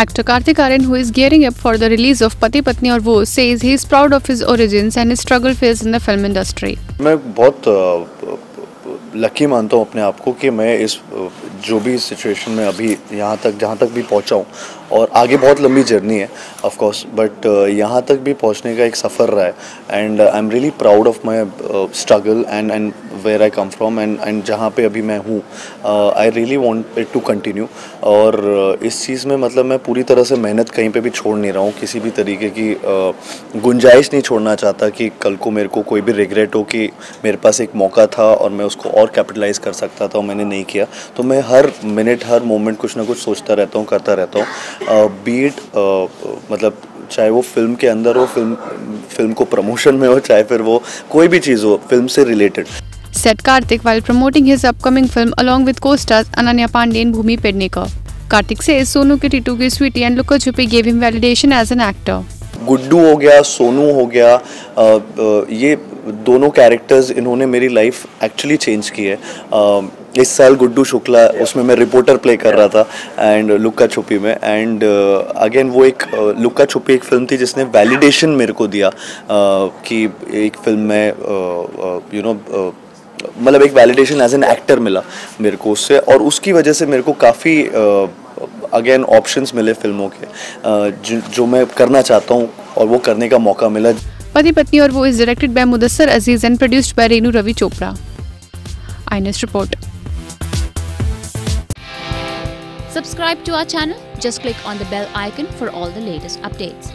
Actor Karthik Aaryan, who is gearing up for the release of Pati Patni Aur Wo, says he is proud of his origins and his struggle faced in the film industry. मैं बहुत lucky मानता हूँ अपने आप को कि मैं इस जो भी सिचुएशन में अभी यहाँ तक जहाँ तक भी पहुँचा हूँ और आगे बहुत लंबी जर्नी है ऑफ़ कोर्स बट यहाँ तक भी पहुँचने का एक सफ़र रहा है। And I am really proud of my struggle and and where I come from and and जहाँ पे अभी मैं हूँ। I really want it to continue और uh, इस चीज़ में मतलब मैं पूरी तरह से मेहनत कहीं पे भी छोड़ नहीं रहा हूँ किसी भी तरीके की uh, गुंजाइश नहीं छोड़ना चाहता कि कल को मेरे को कोई भी रिग्रेट हो कि मेरे पास एक मौका था और मैं उसको और कैपिटलाइज कर सकता था और मैंने नहीं किया। तो मैं हर मिनट हर मोमेंट कुछ ना कुछ सोचता रहता हूँ करता रहता हूँ। बीट मतलब चाहे वो फ़िल्म के अंदर हो फ़िल्म फ़िल्म को प्रमोशन में हो, चाहे फिर वो कोई भी चीज़ हो फ़िल्म से related set Kartik while promoting his upcoming film along with co stars Ananya Pandey in Bhumi पेड़ कार्तिक से इस Sonu Ke Titu Ki Sweety and Luka Chuppi gave him validation as an actor Guddu हो गया सोनू हो गया आ, आ, ये दोनों characters इन्होंने मेरी लाइफ एक्चुअली चेंज की है। आ, इस साल गुड्डू शुक्ला उसमें मैं रिपोर्टर प्ले कर रहा था एंड लुक्का छुपी में। एंड अगेन वो एक लुक्का छुपी एक फ़िल्म थी जिसने वैलिडेशन मेरे को दिया कि एक फ़िल्म में यू नो मतलब एक वैलिडेशन एज एन एक्टर मिला मेरे को उससे। और उसकी वजह से मेरे को काफ़ी अगेन ऑप्शंस मिले फ़िल्मों के। जो मैं करना चाहता हूँ और वो करने का मौका मिला। Pati Patni Aur Woh is directed by Mudassar Aziz and produced by Renu Ravi Chopra. IANS report subscribe to our channel just click on the bell icon for all the latest updates